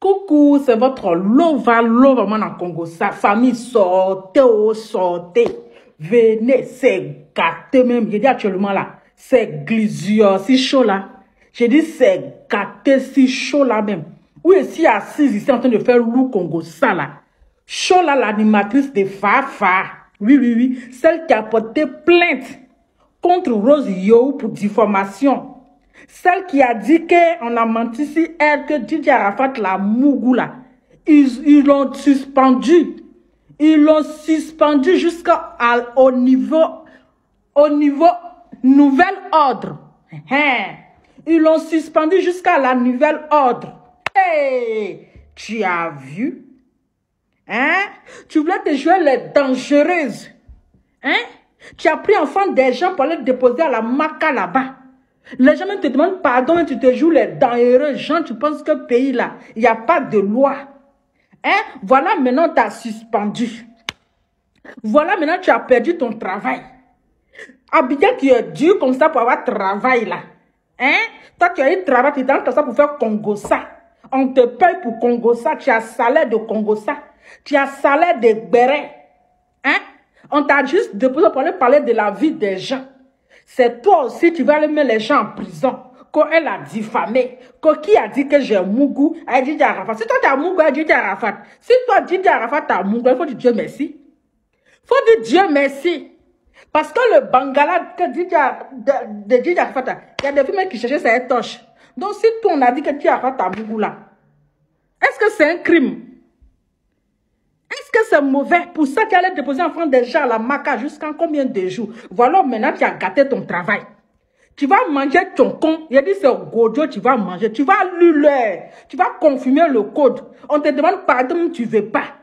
Coucou, c'est votre Lova Lova Mana Congo. Sa famille, sortez, oh, sortez. Venez, c'est gâté même. Je dis actuellement là, c'est glisieux, si chaud là. J'ai dit c'est gâté, si chaud là même. Où est-ce assise ici en train de faire loup Congo ça là? Chaud là, l'animatrice de Fafa. Oui, oui, oui. Celle qui a porté plainte contre Rose Yo pour diffamation. Celle qui a dit qu'on a menti si elle, que Didier Arafat, la Mougou ils l'ont suspendu. Ils l'ont suspendu jusqu'au niveau, au niveau nouvel ordre. Hein? Ils l'ont suspendu jusqu'à la nouvelle ordre. Hey, tu as vu? Hein? Tu voulais te jouer les dangereuses. Hein? Tu as pris enfant des gens pour les déposer à la maca là-bas. Les gens te demandent pardon et tu te joues les dangereux gens. Tu penses que pays là, il n'y a pas de loi. Hein? Voilà maintenant tu as suspendu. Voilà maintenant tu as perdu ton travail. Abidjan qui est dur comme ça pour avoir travail là. Hein? Toi tu as eu travail, tu es dans ça pour faire Congo ça. On te paye pour Congo ça. Tu as salaire de Congo ça. Tu as salaire de béret. Hein? On t'a juste déposé pour aller parler de la vie des gens. C'est toi aussi, tu vas aller mettre les gens en prison. Quand elle a diffamé, quand qui a dit que j'ai Mougou, elle dit Arafat. Si toi tu as Mougou, elle dit Arafat. Si toi dis Arafat, tu as Mougou, il faut dire Dieu merci. Faut dire Dieu merci. Parce que le Bangala que dit de, de Arafat, il y a des femmes qui cherchaient sa torche. Donc si toi on a dit que tu as ta Mougou là, est-ce que c'est un crime? Est-ce que c'est mauvais pour ça tu allais déposer enfant déjà à la maca jusqu'en combien de jours? Voilà, maintenant tu as gâté ton travail. Tu vas manger ton con. Il a dit c'est Gojo, tu vas manger. Tu vas luler. Tu vas confirmer le code. On te demande pardon, tu veux pas.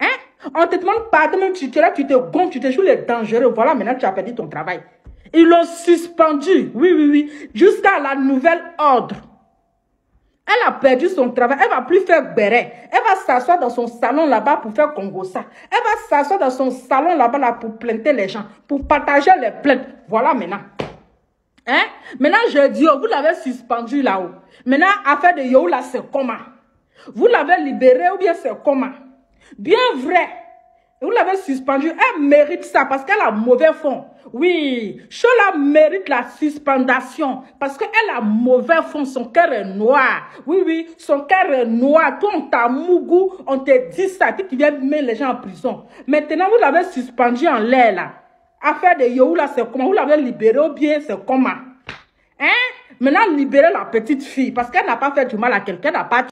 Hein? On te demande pardon, tu te là, tu te gonfles, tu te joues les dangereux. Voilà, maintenant tu as perdu ton travail. Ils l'ont suspendu. Oui, oui, oui. Jusqu'à la nouvelle ordre. Elle a perdu son travail. Elle va plus faire béret. Elle va s'asseoir dans son salon là-bas pour faire Congo-ça. Elle va s'asseoir dans son salon là-bas là pour plainter les gens, pour partager les plaintes. Voilà maintenant. Hein? Maintenant, je dis, oh, vous l'avez suspendu là-haut. Maintenant, affaire de Yo c'est comment? Vous l'avez libéré ou bien c'est comment? Bien vrai. Vous l'avez suspendu. Elle mérite ça parce qu'elle a mauvais fond. Oui, Chola mérite la suspendation parce qu'elle a mauvais fond. Son cœur est noir. Oui, oui, son cœur est noir. Toi, on t'a mougou, on te dit ça. Tu viens mettre les gens en prison. Maintenant, vous l'avez suspendu en l'air là. Affaire de Yo là, c'est comment? Vous l'avez libéré ou bien c'est comment? Hein? Maintenant, libérez la petite fille parce qu'elle n'a pas fait du mal à quelqu'un, n'a pas